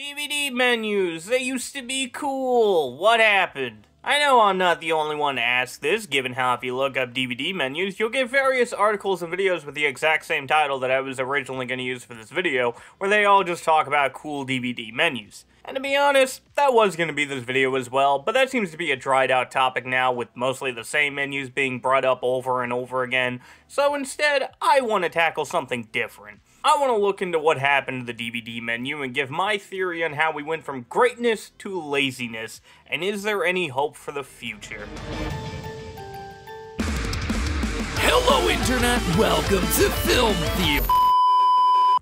DVD menus, they used to be cool. What happened? I know I'm not the only one to ask this, given how if you look up DVD menus, you'll get various articles and videos with the exact same title that I was originally going to use for this video, where they all just talk about cool DVD menus. And to be honest, that was going to be this video as well, but that seems to be a dried out topic now with mostly the same menus being brought up over and over again, so instead, I want to tackle something different. I want to look into what happened to the DVD menu and give my theory on how we went from greatness to laziness, and is there any hope for the future? Hello, Internet! Welcome to Film Theory!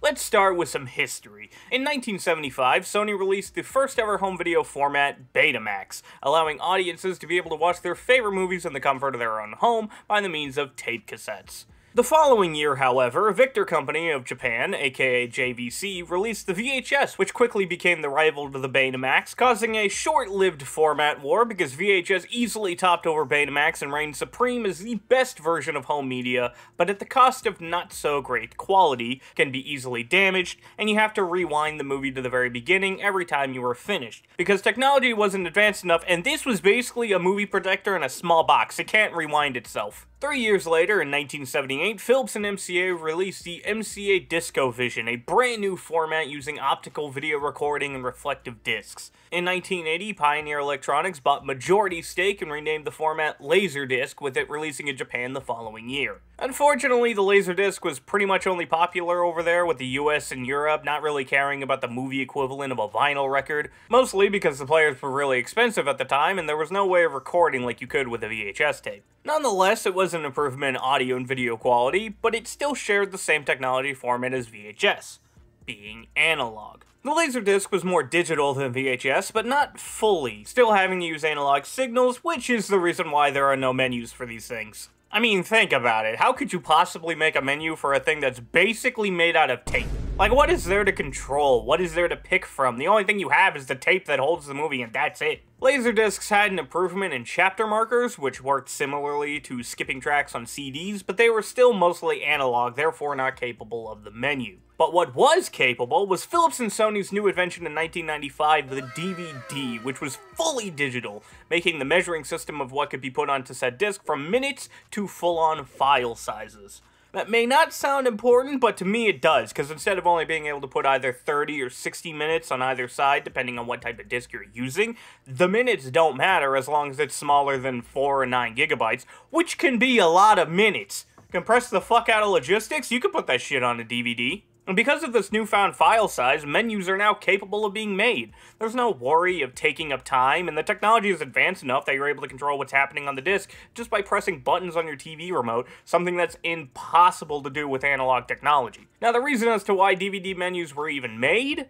Let's start with some history. In 1975, Sony released the first ever home video format, Betamax, allowing audiences to be able to watch their favorite movies in the comfort of their own home by the means of tape cassettes. The following year, however, Victor Company of Japan, aka JVC, released the VHS, which quickly became the rival to the Betamax, causing a short-lived format war because VHS easily topped over Betamax and reigned supreme as the best version of home media, but at the cost of not so great quality, can be easily damaged, and you have to rewind the movie to the very beginning every time you were finished. Because technology wasn't advanced enough, and this was basically a movie projector in a small box, it can't rewind itself. Three years later, in 1978, Philips and MCA released the MCA DiscoVision, a brand new format using optical video recording and reflective discs. In 1980, Pioneer Electronics bought majority stake and renamed the format Laserdisc, with it releasing in Japan the following year. Unfortunately, the Laserdisc was pretty much only popular over there, with the US and Europe not really caring about the movie equivalent of a vinyl record, mostly because the players were really expensive at the time and there was no way of recording like you could with a VHS tape. Nonetheless, it was an improvement in audio and video quality, but it still shared the same technology format as VHS, being analog. The Laserdisc was more digital than VHS, but not fully, still having to use analog signals, which is the reason why there are no menus for these things. I mean, think about it. How could you possibly make a menu for a thing that's basically made out of tape? Like, what is there to control? What is there to pick from? The only thing you have is the tape that holds the movie, and that's it. Laserdiscs had an improvement in chapter markers, which worked similarly to skipping tracks on CDs, but they were still mostly analog, therefore not capable of the menu. But what was capable was Philips and Sony's new invention in 1995, the DVD, which was fully digital, making the measuring system of what could be put onto said disc from minutes to full-on file sizes. That may not sound important, but to me it does, because instead of only being able to put either 30 or 60 minutes on either side, depending on what type of disc you're using, the minutes don't matter as long as it's smaller than 4 or 9 gigabytes, which can be a lot of minutes. Compress the fuck out of logistics, you can put that shit on a DVD. And because of this newfound file size, menus are now capable of being made. There's no worry of taking up time, and the technology is advanced enough that you're able to control what's happening on the disc just by pressing buttons on your TV remote, something that's impossible to do with analog technology. Now, the reason as to why DVD menus were even made,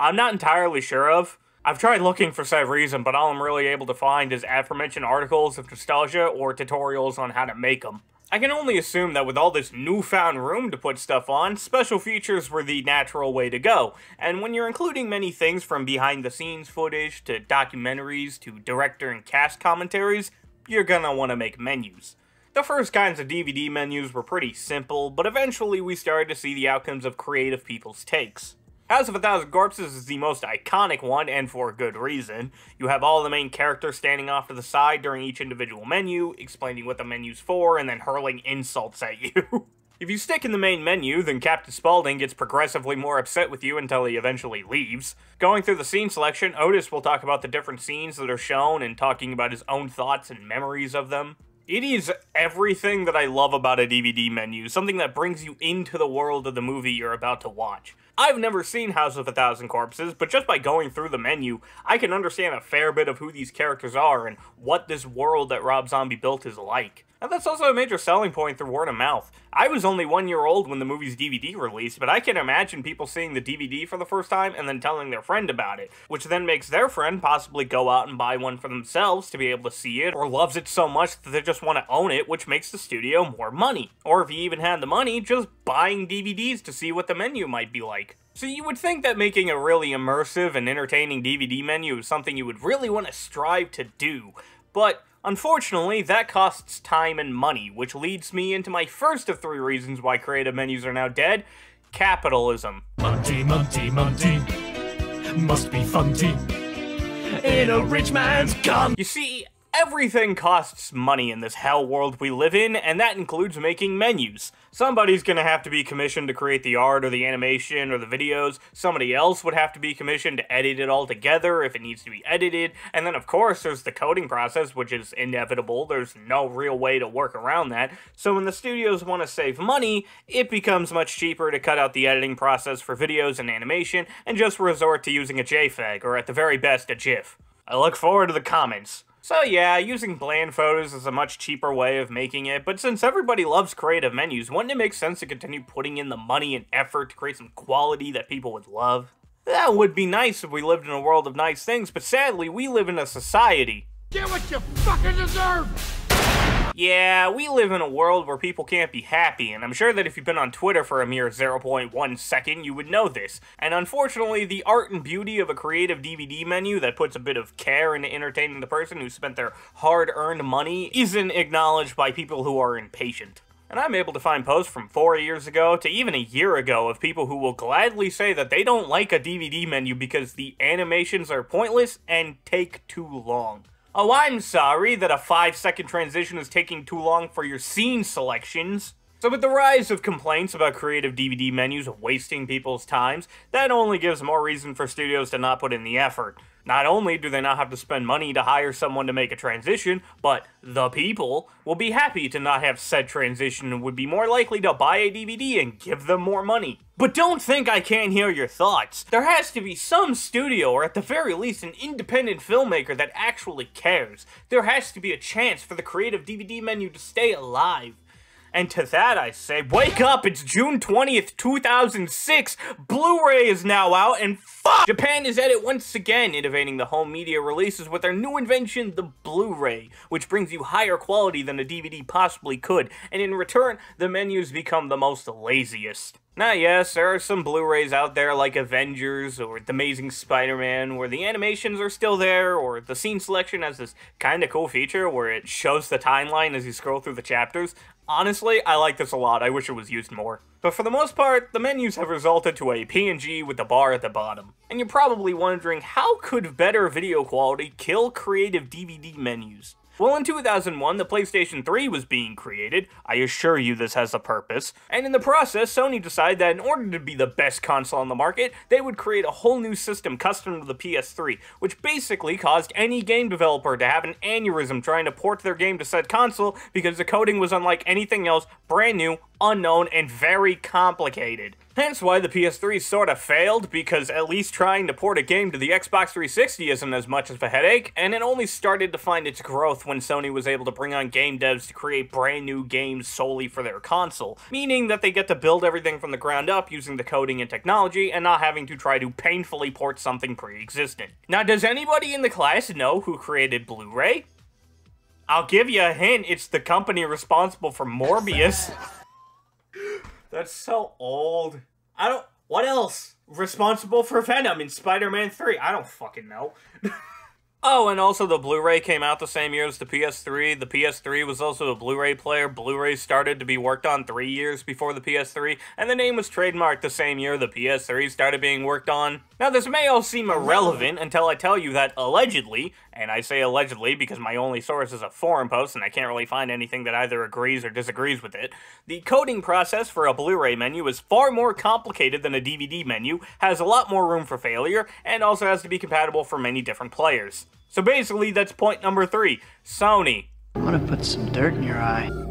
I'm not entirely sure of. I've tried looking for said reason, but all I'm really able to find is aforementioned articles of nostalgia or tutorials on how to make them. I can only assume that with all this newfound room to put stuff on, special features were the natural way to go. And when you're including many things from behind the scenes footage to documentaries to director and cast commentaries, you're gonna want to make menus. The first kinds of DVD menus were pretty simple, but eventually we started to see the outcomes of creative people's takes. House of a Thousand Corpses is the most iconic one, and for good reason. You have all the main characters standing off to the side during each individual menu, explaining what the menu's for, and then hurling insults at you. if you stick in the main menu, then Captain Spaulding gets progressively more upset with you until he eventually leaves. Going through the scene selection, Otis will talk about the different scenes that are shown and talking about his own thoughts and memories of them. It is everything that I love about a DVD menu, something that brings you into the world of the movie you're about to watch. I've never seen House of a Thousand Corpses, but just by going through the menu, I can understand a fair bit of who these characters are and what this world that Rob Zombie built is like. And that's also a major selling point through word of mouth. I was only one year old when the movie's DVD released, but I can imagine people seeing the DVD for the first time and then telling their friend about it, which then makes their friend possibly go out and buy one for themselves to be able to see it, or loves it so much that they just want to own it, which makes the studio more money. Or if he even had the money, just buying DVDs to see what the menu might be like. So you would think that making a really immersive and entertaining DVD menu is something you would really want to strive to do, but Unfortunately, that costs time and money, which leads me into my first of three reasons why creative menus are now dead capitalism. Monty, Monty, Monty. Must be fun tea. In a rich man's gun. You see, Everything costs money in this hell world we live in, and that includes making menus. Somebody's gonna have to be commissioned to create the art or the animation or the videos, somebody else would have to be commissioned to edit it all together if it needs to be edited, and then of course there's the coding process, which is inevitable, there's no real way to work around that, so when the studios want to save money, it becomes much cheaper to cut out the editing process for videos and animation, and just resort to using a JPEG, or at the very best, a GIF. I look forward to the comments. So yeah, using bland photos is a much cheaper way of making it, but since everybody loves creative menus, wouldn't it make sense to continue putting in the money and effort to create some quality that people would love? That would be nice if we lived in a world of nice things, but sadly, we live in a society. Get what you fucking deserve! Yeah, we live in a world where people can't be happy, and I'm sure that if you've been on Twitter for a mere 0.1 second, you would know this. And unfortunately, the art and beauty of a creative DVD menu that puts a bit of care into entertaining the person who spent their hard-earned money isn't acknowledged by people who are impatient. And I'm able to find posts from four years ago to even a year ago of people who will gladly say that they don't like a DVD menu because the animations are pointless and take too long. Oh, I'm sorry that a 5 second transition is taking too long for your scene selections. So with the rise of complaints about creative DVD menus wasting people's times, that only gives more reason for studios to not put in the effort. Not only do they not have to spend money to hire someone to make a transition, but the people will be happy to not have said transition and would be more likely to buy a DVD and give them more money. But don't think I can't hear your thoughts. There has to be some studio, or at the very least an independent filmmaker that actually cares. There has to be a chance for the creative DVD menu to stay alive. And to that I say, wake up, it's June 20th, 2006, Blu-ray is now out, and fuck! Japan is at it once again, innovating the home media releases with their new invention, the Blu-ray, which brings you higher quality than a DVD possibly could, and in return, the menus become the most laziest. Now, yes, there are some Blu-rays out there like Avengers or The Amazing Spider-Man where the animations are still there, or the scene selection has this kinda cool feature where it shows the timeline as you scroll through the chapters. Honestly, I like this a lot. I wish it was used more. But for the most part, the menus have resulted to a PNG with the bar at the bottom. And you're probably wondering, how could better video quality kill creative DVD menus? Well, in 2001, the PlayStation 3 was being created. I assure you this has a purpose. And in the process, Sony decided that in order to be the best console on the market, they would create a whole new system custom to the PS3, which basically caused any game developer to have an aneurysm trying to port their game to said console because the coding was unlike anything else, brand new, unknown, and very complicated. Hence why the PS3 sorta failed, because at least trying to port a game to the Xbox 360 isn't as much of a headache, and it only started to find its growth when Sony was able to bring on game devs to create brand new games solely for their console, meaning that they get to build everything from the ground up using the coding and technology, and not having to try to painfully port something pre-existent. Now, does anybody in the class know who created Blu-ray? I'll give you a hint, it's the company responsible for Morbius. That's so old. I don't. What else? Responsible for Venom in Spider Man 3. I don't fucking know. Oh, and also the Blu-ray came out the same year as the PS3. The PS3 was also a Blu-ray player. Blu-ray started to be worked on three years before the PS3, and the name was trademarked the same year the PS3 started being worked on. Now, this may all seem irrelevant until I tell you that allegedly, and I say allegedly because my only source is a forum post and I can't really find anything that either agrees or disagrees with it, the coding process for a Blu-ray menu is far more complicated than a DVD menu, has a lot more room for failure, and also has to be compatible for many different players. So basically, that's point number three. Sony. I'm gonna put some dirt in your eye.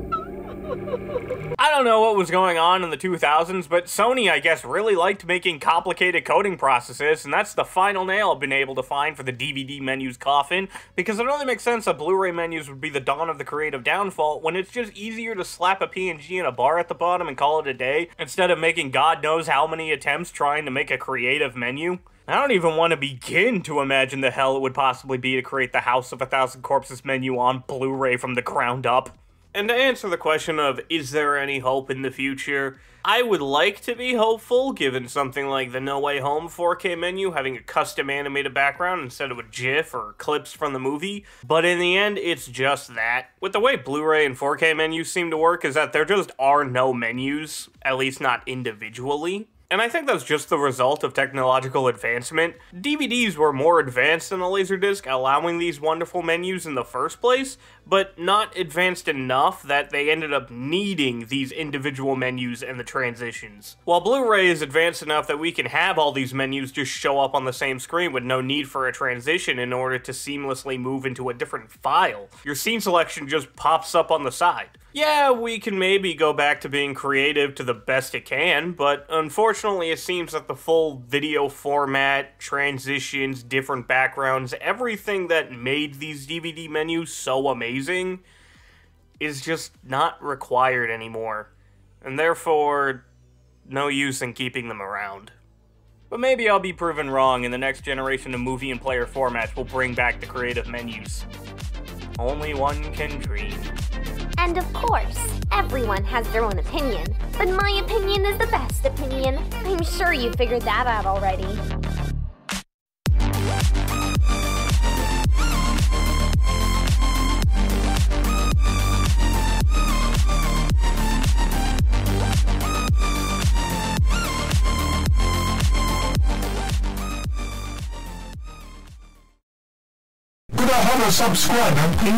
I don't know what was going on in the 2000s, but Sony, I guess, really liked making complicated coding processes, and that's the final nail I've been able to find for the DVD menu's coffin, because it only makes sense that Blu-ray menus would be the dawn of the creative downfall when it's just easier to slap a PNG and a bar at the bottom and call it a day, instead of making god knows how many attempts trying to make a creative menu. I don't even want to begin to imagine the hell it would possibly be to create the House of a Thousand Corpses menu on Blu-ray from the ground up. And to answer the question of, is there any hope in the future? I would like to be hopeful, given something like the No Way Home 4K menu having a custom animated background instead of a GIF or clips from the movie, but in the end, it's just that. With the way Blu-ray and 4K menus seem to work is that there just are no menus, at least not individually. And I think that's just the result of technological advancement. DVDs were more advanced than a Laserdisc, allowing these wonderful menus in the first place, but not advanced enough that they ended up needing these individual menus and the transitions. While Blu-ray is advanced enough that we can have all these menus just show up on the same screen with no need for a transition in order to seamlessly move into a different file. Your scene selection just pops up on the side. Yeah, we can maybe go back to being creative to the best it can, but unfortunately it seems that the full video format, transitions, different backgrounds, everything that made these DVD menus so amazing is just not required anymore. And therefore, no use in keeping them around. But maybe I'll be proven wrong and the next generation of movie and player formats will bring back the creative menus. Only one can dream. And of course, everyone has their own opinion, but my opinion is the best opinion. I'm sure you figured that out already. Could I have please?